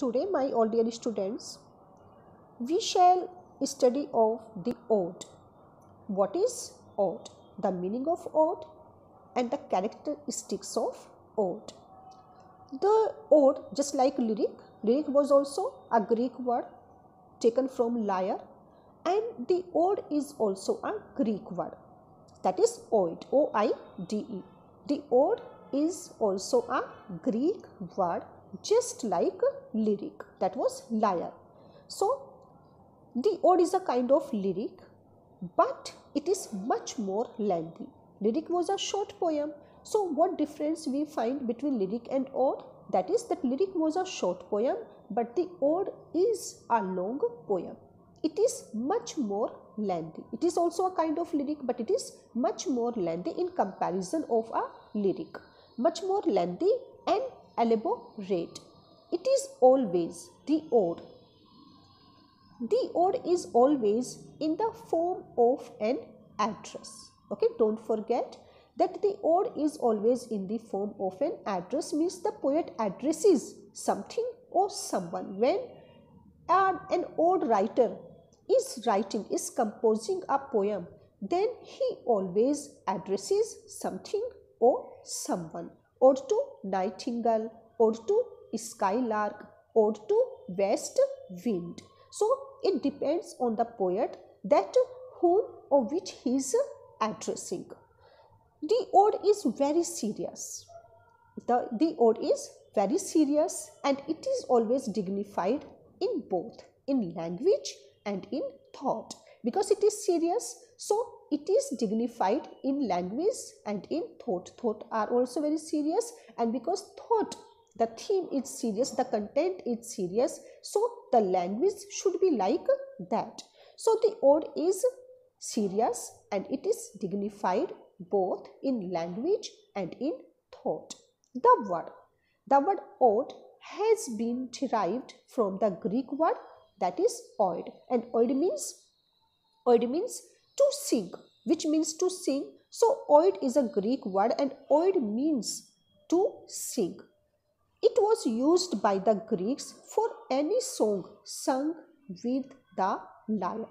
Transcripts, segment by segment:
today my all dear students, we shall study of the ode. What is ode? The meaning of ode and the characteristics of ode. The ode, just like lyric, lyric was also a Greek word taken from lyre and the ode is also a Greek word that is oid, O-I-D-E. The ode is also a Greek word just like lyric that was lyre. So the ode is a kind of lyric but it is much more lengthy. Lyric was a short poem. So what difference we find between lyric and ode? That is that lyric was a short poem but the ode is a long poem. It is much more lengthy. It is also a kind of lyric but it is much more lengthy in comparison of a lyric. Much more lengthy and elaborate. It is always the ode. The ode is always in the form of an address. Okay, don't forget that the ode is always in the form of an address means the poet addresses something or someone. When uh, an ode writer is writing, is composing a poem, then he always addresses something or someone. Ode to nightingale, ode to skylark, ode to west wind. So it depends on the poet that whom or which he is addressing. The ode is very serious. The, the ode is very serious and it is always dignified in both in language and in thought because it is serious so it is dignified in language and in thought. Thought are also very serious and because thought the theme is serious the content is serious so the language should be like that. So the ode is serious and it is dignified both in language and in thought. The word the word ode has been derived from the greek word that is oid and oid means oid means to sing which means to sing. So oid is a greek word and oid means to sing. It was used by the greeks for any song sung with the lyre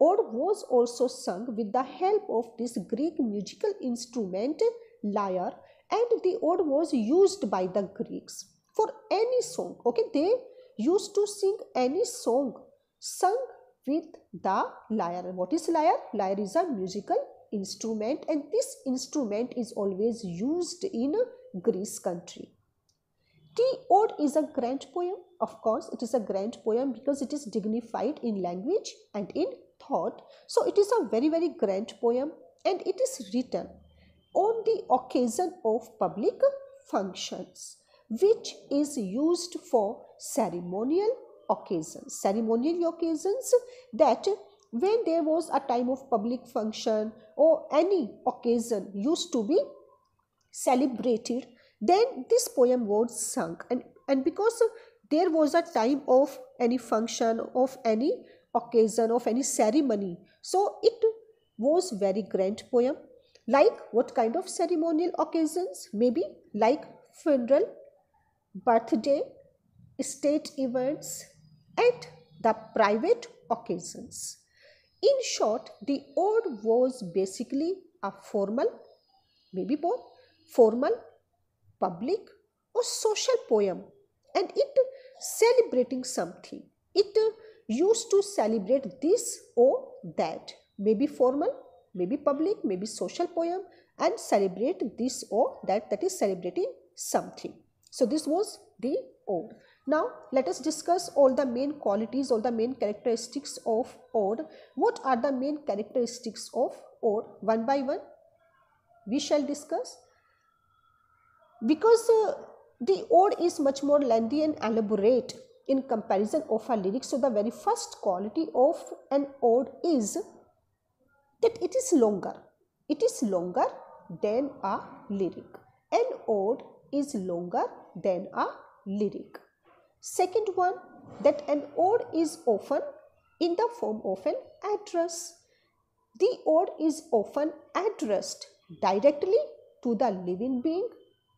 ode was also sung with the help of this greek musical instrument lyre and the ode was used by the greeks for any song. Okay they used to sing any song sung with the lyre. What is lyre? Lyre is a musical instrument and this instrument is always used in Greece country. The ode is a grand poem. Of course, it is a grand poem because it is dignified in language and in thought. So, it is a very, very grand poem and it is written on the occasion of public functions which is used for ceremonial occasions ceremonial occasions that when there was a time of public function or any occasion used to be celebrated then this poem was sung. And and because there was a time of any function of any occasion of any ceremony so it was very grand poem. Like what kind of ceremonial occasions? Maybe like funeral birthday, state events and the private occasions. In short, the ode was basically a formal, maybe both formal, public or social poem and it celebrating something. It used to celebrate this or that, maybe formal, maybe public, maybe social poem and celebrate this or that that is celebrating something. So this was the ode. Now let us discuss all the main qualities, all the main characteristics of ode. What are the main characteristics of ode? One by one we shall discuss. Because uh, the ode is much more lengthy and elaborate in comparison of a lyric. So the very first quality of an ode is that it is longer. It is longer than a lyric. An ode is longer than a lyric. Second one that an ode is often in the form of an address. The ode is often addressed directly to the living being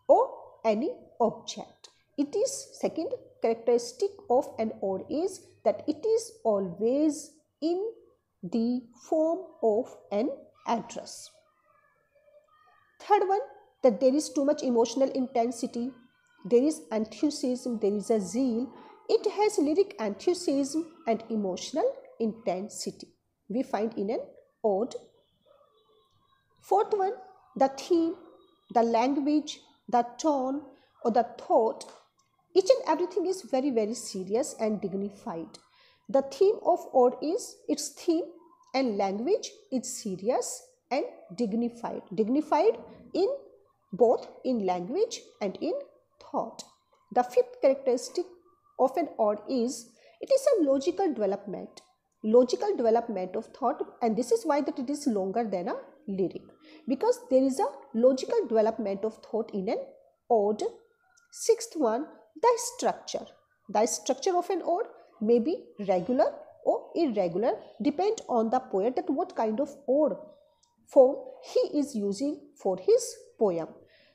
or any object. It is second characteristic of an ode is that it is always in the form of an address. Third one, that there is too much emotional intensity, there is enthusiasm, there is a zeal. It has lyric enthusiasm and emotional intensity. We find in an ode. Fourth one, the theme, the language, the tone or the thought, each and everything is very, very serious and dignified. The theme of ode is its theme and language is serious and dignified. Dignified in both in language and in thought. The fifth characteristic of an ode is it is a logical development. Logical development of thought and this is why that it is longer than a lyric because there is a logical development of thought in an ode. Sixth one, the structure. The structure of an ode may be regular or irregular depend on the poet that what kind of ode form he is using for his poem.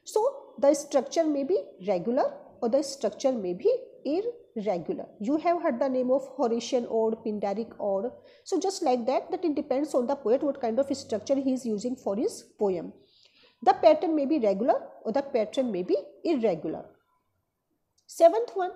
So the structure may be regular or the structure may be irregular. You have heard the name of Horatian ode, Pindaric ode. So just like that, that it depends on the poet what kind of structure he is using for his poem. The pattern may be regular or the pattern may be irregular. Seventh one,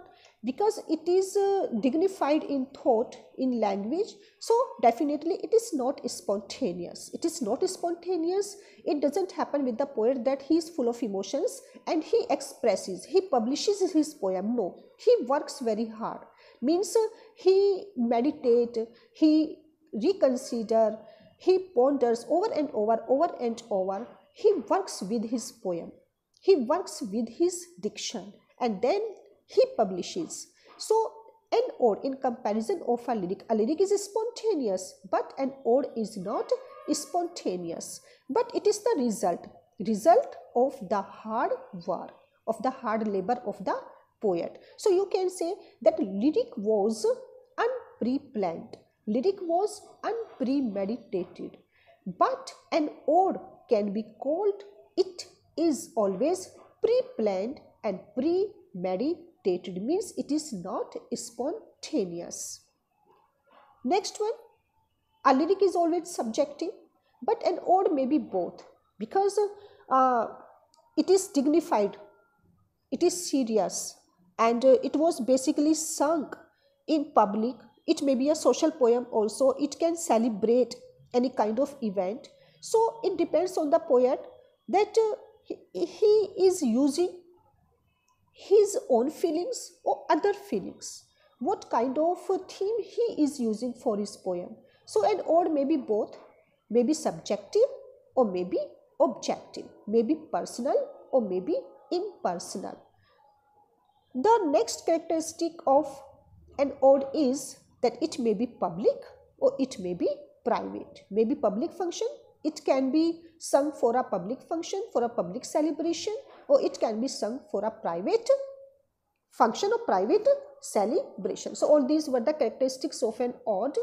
because it is uh, dignified in thought, in language, so definitely it is not spontaneous. It is not spontaneous. It doesn't happen with the poet that he is full of emotions and he expresses, he publishes his poem. No, he works very hard. Means uh, he meditate, he reconsider, he ponders over and over, over and over. He works with his poem. He works with his diction and then he publishes. So an ode in comparison of a lyric, a lyric is spontaneous but an ode is not spontaneous but it is the result, result of the hard work, of the hard labor of the poet. So you can say that lyric was unpreplanned, lyric was unpremeditated but an ode can be called it is always pre-planned and pre-meditated dictated means it is not spontaneous. Next one, a lyric is always subjective but an ode may be both because uh, it is dignified, it is serious and uh, it was basically sung in public. It may be a social poem also, it can celebrate any kind of event. So it depends on the poet that uh, he, he is using his own feelings or other feelings. What kind of theme he is using for his poem. So an ode may be both, may be subjective or may be objective, may be personal or may be impersonal. The next characteristic of an ode is that it may be public or it may be private. Maybe public function, it can be sung for a public function, for a public celebration or it can be sung for a private function or private celebration. So, all these were the characteristics of an ode